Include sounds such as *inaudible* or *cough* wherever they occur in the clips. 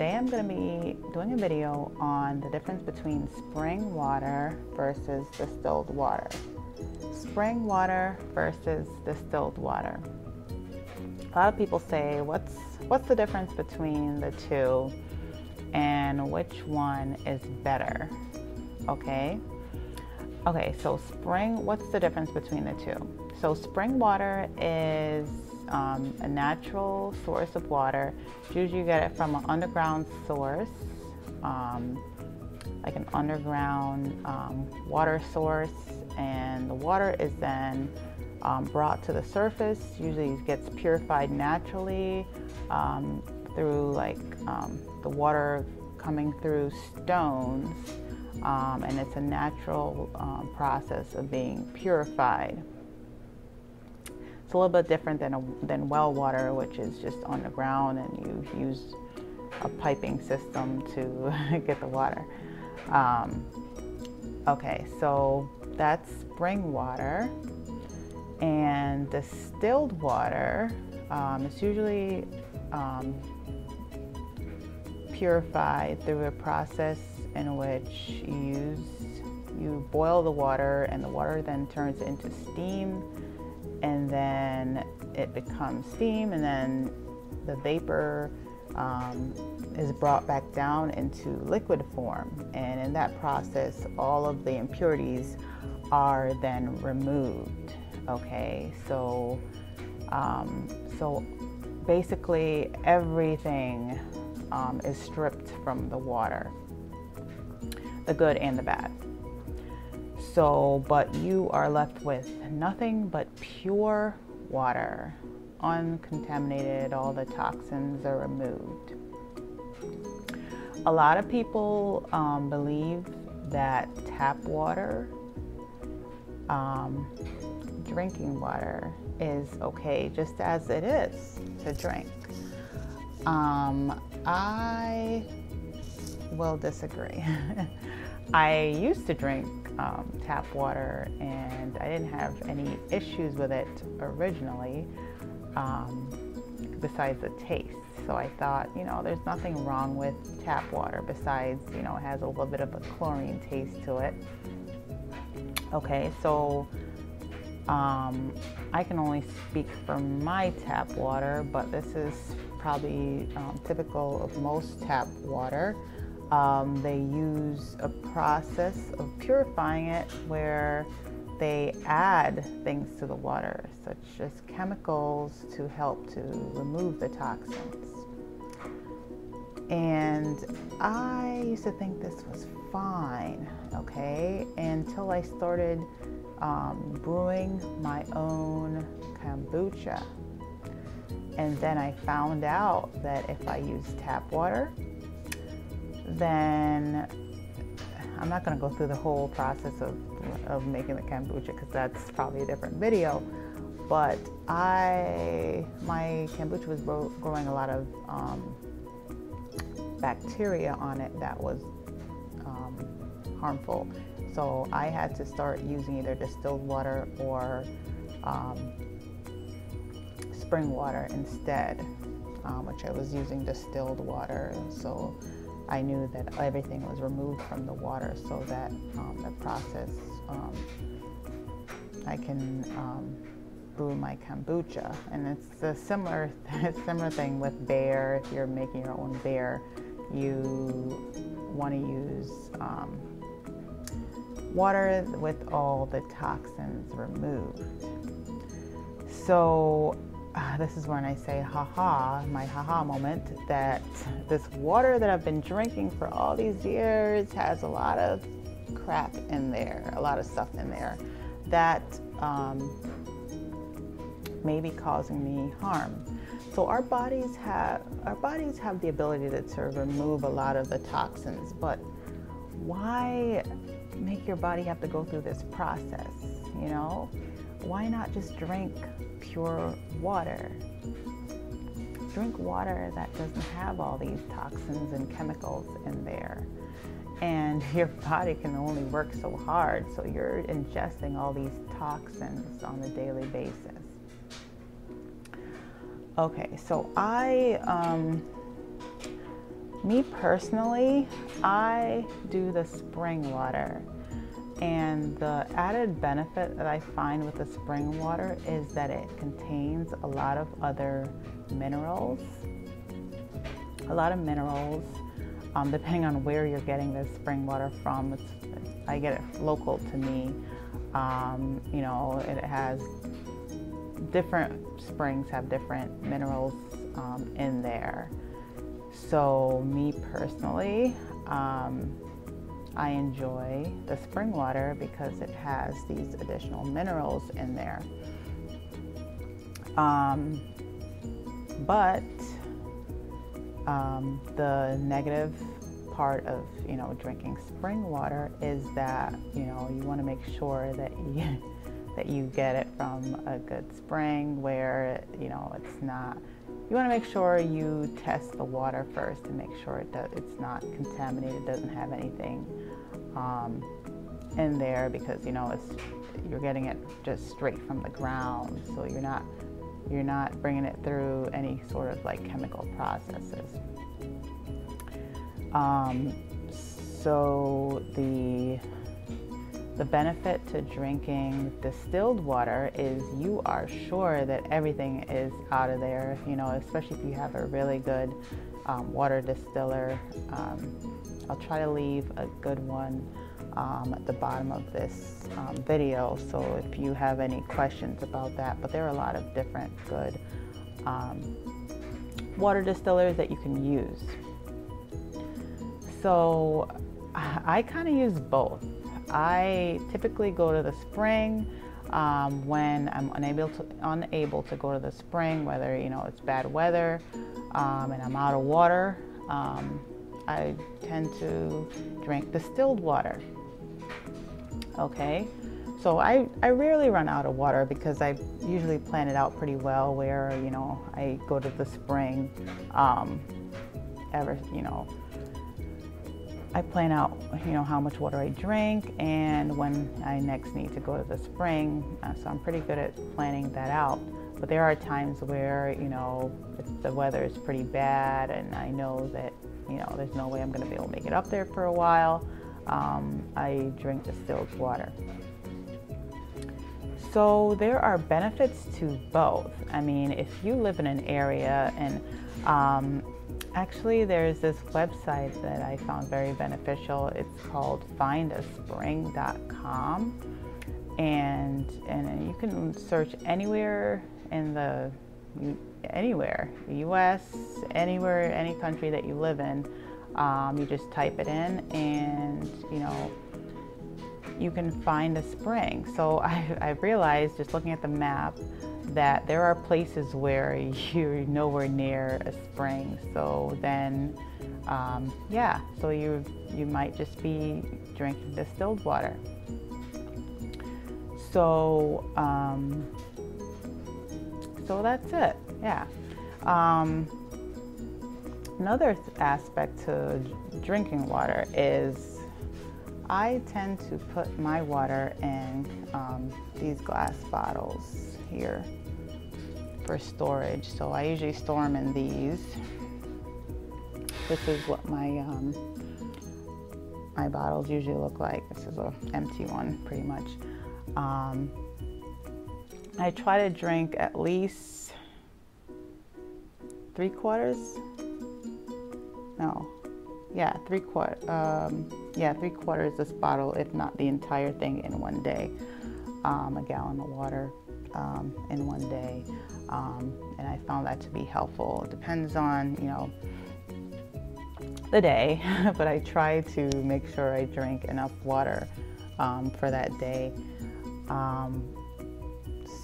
today I'm going to be doing a video on the difference between spring water versus distilled water. Spring water versus distilled water. A lot of people say, what's, what's the difference between the two and which one is better? Okay. Okay, so spring, what's the difference between the two? So spring water is um, a natural source of water. Usually you get it from an underground source, um, like an underground um, water source, and the water is then um, brought to the surface. Usually it gets purified naturally um, through like um, the water coming through stones, and it's a natural process of being purified. It's a little bit different than, a, than well water, which is just on the ground and you use a piping system to *laughs* get the water. Um, okay, so that's spring water. And distilled water um, is usually um, purified through a process in which you use you boil the water and the water then turns into steam and then it becomes steam, and then the vapor um, is brought back down into liquid form. And in that process, all of the impurities are then removed. Okay, so um, so basically everything um, is stripped from the water, the good and the bad. So, but you are left with nothing but pure water, uncontaminated, all the toxins are removed. A lot of people um, believe that tap water, um, drinking water, is okay just as it is to drink. Um, I will disagree. *laughs* I used to drink um, tap water and I didn't have any issues with it originally um, besides the taste. So I thought, you know, there's nothing wrong with tap water besides, you know, it has a little bit of a chlorine taste to it. Okay, so um, I can only speak for my tap water, but this is probably um, typical of most tap water. Um, they use a process of purifying it where they add things to the water, such as chemicals to help to remove the toxins. And I used to think this was fine, okay, until I started um, brewing my own kombucha. And then I found out that if I use tap water, then I'm not going to go through the whole process of, of making the kombucha because that's probably a different video. But I, my kombucha was growing a lot of um, bacteria on it that was um, harmful. So I had to start using either distilled water or um, spring water instead, um, which I was using distilled water. So I knew that everything was removed from the water so that um, the process um, I can um, brew my kombucha. And it's a similar *laughs* similar thing with beer. If you're making your own beer, you want to use um, water with all the toxins removed. So uh, this is when I say haha, my haha moment, that this water that I've been drinking for all these years has a lot of crap in there, a lot of stuff in there that um, may be causing me harm. So our bodies have our bodies have the ability to, to remove a lot of the toxins, but why make your body have to go through this process? You know, why not just drink pure water. Drink water that doesn't have all these toxins and chemicals in there. And *laughs* your body can only work so hard, so you're ingesting all these toxins on a daily basis. Okay, so I um, Me personally, I do the spring water. And the added benefit that I find with the spring water is that it contains a lot of other minerals. A lot of minerals, um, depending on where you're getting this spring water from. I get it local to me. Um, you know, it has different springs have different minerals um, in there. So, me personally, um, I enjoy the spring water because it has these additional minerals in there. Um, but um, the negative part of you know drinking spring water is that you know you want to make sure that *laughs* you that you get it from a good spring where you know it's not you want to make sure you test the water first and make sure it does, it's not contaminated, doesn't have anything um, in there because you know it's you're getting it just straight from the ground, so you're not you're not bringing it through any sort of like chemical processes. Um, so the the benefit to drinking distilled water is you are sure that everything is out of there, you know, especially if you have a really good um, water distiller. Um, I'll try to leave a good one um, at the bottom of this um, video. So if you have any questions about that, but there are a lot of different good um, water distillers that you can use. So I kind of use both. I typically go to the spring um, when I'm unable to unable to go to the spring, whether you know it's bad weather um, and I'm out of water. Um, I tend to drink distilled water. Okay, so I, I rarely run out of water because I usually plan it out pretty well. Where you know I go to the spring, um, ever you know I plan out, you know, how much water I drink and when I next need to go to the spring. Uh, so I'm pretty good at planning that out. But there are times where, you know, the weather is pretty bad and I know that, you know, there's no way I'm going to be able to make it up there for a while. Um, I drink distilled water. So there are benefits to both. I mean, if you live in an area and um, Actually, there's this website that I found very beneficial. It's called findaspring.com. And, and you can search anywhere in the anywhere, the U.S., anywhere, any country that you live in. Um, you just type it in, and you know you can find a spring. So *laughs* I, I realized just looking at the map that there are places where *laughs* you're nowhere near a spring. So then, um, yeah, so you you might just be drinking distilled water. So um, so that's it. Yeah. Um, another aspect to drinking water is I tend to put my water in um, these glass bottles here for storage. So I usually store them in these. This is what my um, my bottles usually look like. This is a empty one, pretty much. Um, I try to drink at least three quarters. No, yeah, three quarter. Um, yeah, three quarters this bottle, if not the entire thing, in one day. Um, a gallon of water um, in one day, um, and I found that to be helpful. It depends on you know the day, *laughs* but I try to make sure I drink enough water um, for that day.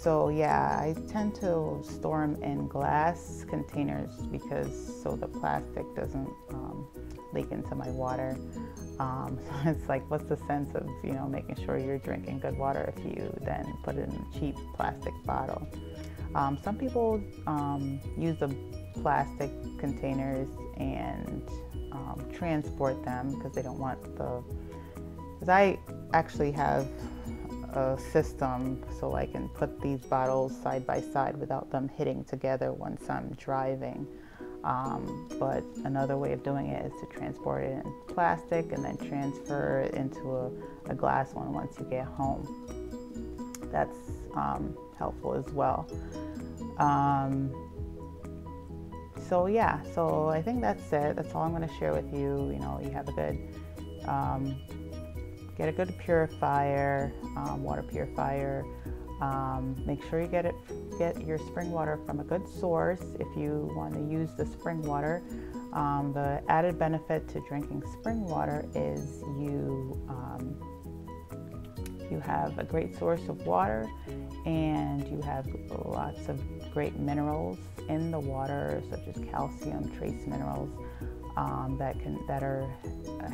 So yeah, I tend to store them in glass containers because so the plastic doesn't um, leak into my water. Um, *laughs* so it's like, what's the sense of you know making sure you're drinking good water if you then put it in a cheap plastic bottle? Um, some people um, use the plastic containers and um, transport them because they don't want the. Because I actually have a system so I can put these bottles side by side without them hitting together once I'm driving. Um, but another way of doing it is to transport it in plastic and then transfer it into a, a glass one once you get home. That's um, helpful as well. Um, so yeah, so I think that's it. That's all I'm going to share with you. You know, you have a good, um, get a good purifier, um, water purifier. Um, make sure you get it, get your spring water from a good source. If you want to use the spring water, um, the added benefit to drinking spring water is you um, you have a great source of water and you have lots of great minerals in the water, such as calcium, trace minerals um, that can that are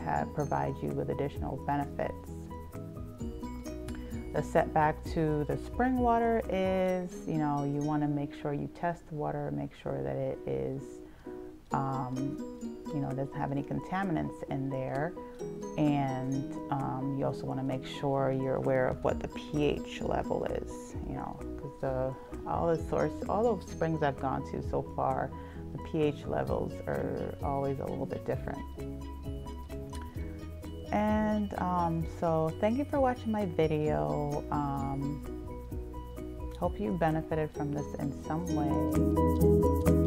have, provide you with additional benefits. The setback to the spring water is, you know, you want to make sure you test the water, make sure that it is, um, you know, doesn't have any contaminants in there, and um, you also want to make sure you're aware of what the pH level is, you know, the all the source, all the springs I've gone to so far, the pH levels are always a little bit different. And um, so thank you for watching my video. Um, hope you benefited from this in some way.